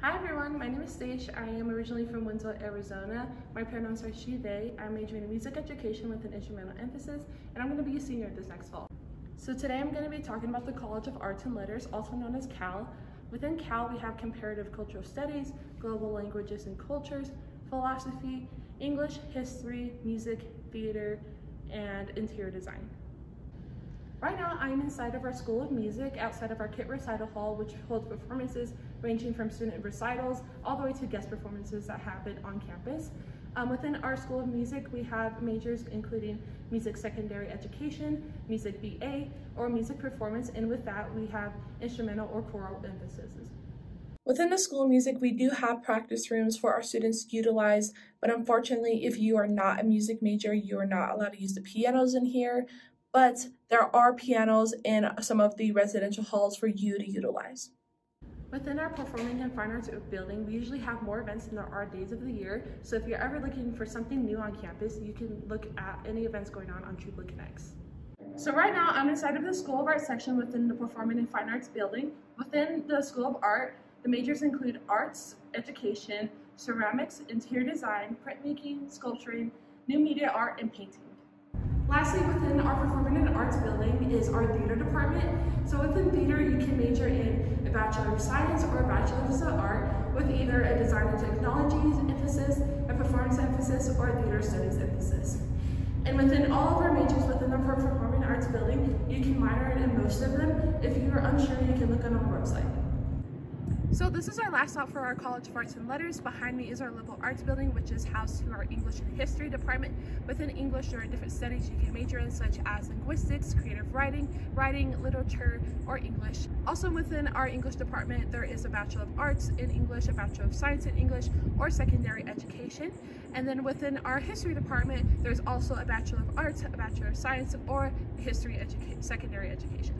Hi everyone, my name is Stace. I am originally from Winslow, Arizona. My pronouns are she, they. I'm majoring in music education with an instrumental emphasis, and I'm going to be a senior this next fall. So today I'm going to be talking about the College of Arts and Letters, also known as CAL. Within CAL, we have comparative cultural studies, global languages and cultures, philosophy, English, history, music, theater, and interior design. Right now, I'm inside of our School of Music, outside of our Kitt Recital Hall, which holds performances ranging from student recitals all the way to guest performances that happen on campus. Um, within our School of Music, we have majors including Music Secondary Education, Music BA, or Music Performance, and with that, we have instrumental or choral emphases. Within the School of Music, we do have practice rooms for our students to utilize, but unfortunately, if you are not a music major, you are not allowed to use the pianos in here, but there are pianos in some of the residential halls for you to utilize. Within our Performing and Fine Arts building, we usually have more events than there are days of the year. So if you're ever looking for something new on campus, you can look at any events going on on Triplet Connects. So right now, I'm inside of the School of Art section within the Performing and Fine Arts building. Within the School of Art, the majors include arts, education, ceramics, interior design, printmaking, sculpturing, new media art, and painting. Lastly, within our Performing and Arts building is our theater department. So within theater, you can major in a Bachelor of Science or a Bachelor of Art with either a Design and Technologies emphasis, a Performance emphasis, or a Theater Studies emphasis. And within all of our majors within the Performing Arts building, you can minor in most of them. If you are unsure, you can look on our website. So this is our last stop for our College of Arts and Letters. Behind me is our liberal arts building, which is housed to our English and History department. Within English, there are different studies you can major in, such as linguistics, creative writing, writing, literature, or English. Also within our English department, there is a Bachelor of Arts in English, a Bachelor of Science in English, or secondary education. And then within our History department, there's also a Bachelor of Arts, a Bachelor of Science, or history educa secondary education.